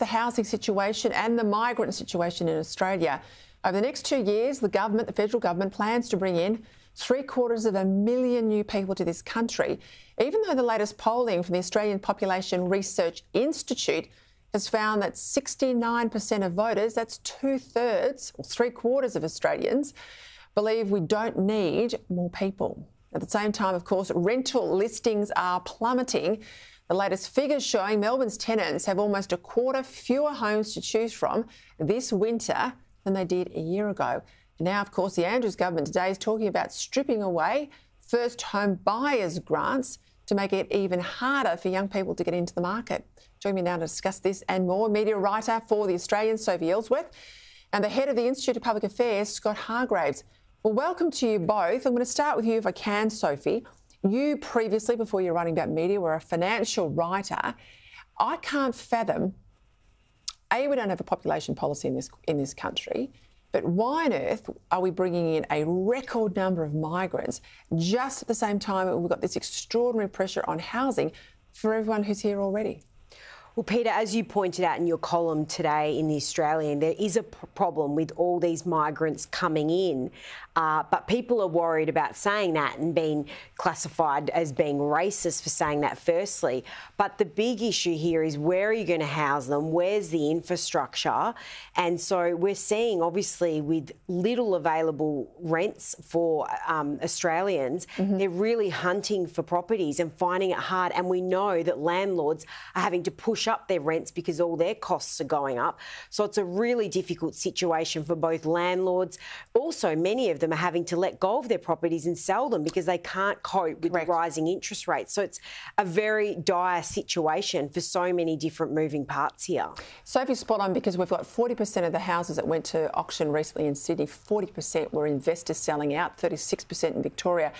the housing situation and the migrant situation in Australia. Over the next two years, the government, the federal government, plans to bring in three quarters of a million new people to this country, even though the latest polling from the Australian Population Research Institute has found that 69% of voters, that's two thirds or three quarters of Australians, believe we don't need more people. At the same time, of course, rental listings are plummeting. The latest figures showing Melbourne's tenants have almost a quarter fewer homes to choose from this winter than they did a year ago. Now, of course, the Andrews government today is talking about stripping away first home buyers grants to make it even harder for young people to get into the market. Joining me now to discuss this and more, media writer for The Australian, Sophie Elsworth, and the head of the Institute of Public Affairs, Scott Hargreaves. Well, welcome to you both. I'm going to start with you if I can, Sophie. You previously, before you're writing about media, were a financial writer. I can't fathom. A, we don't have a population policy in this in this country. But why on earth are we bringing in a record number of migrants just at the same time we've got this extraordinary pressure on housing for everyone who's here already? Well, Peta, as you pointed out in your column today in The Australian, there is a problem with all these migrants coming in. Uh, but people are worried about saying that and being classified as being racist for saying that, firstly. But the big issue here is where are you going to house them? Where's the infrastructure? And so we're seeing, obviously, with little available rents for um, Australians, mm -hmm. they're really hunting for properties and finding it hard. And we know that landlords are having to push up their rents because all their costs are going up. So it's a really difficult situation for both landlords. Also, many of them are having to let go of their properties and sell them because they can't cope with Correct. the rising interest rates. So it's a very dire situation for so many different moving parts here. Sophie, spot on because we've got 40% of the houses that went to auction recently in Sydney, 40% were investors selling out, 36% in Victoria.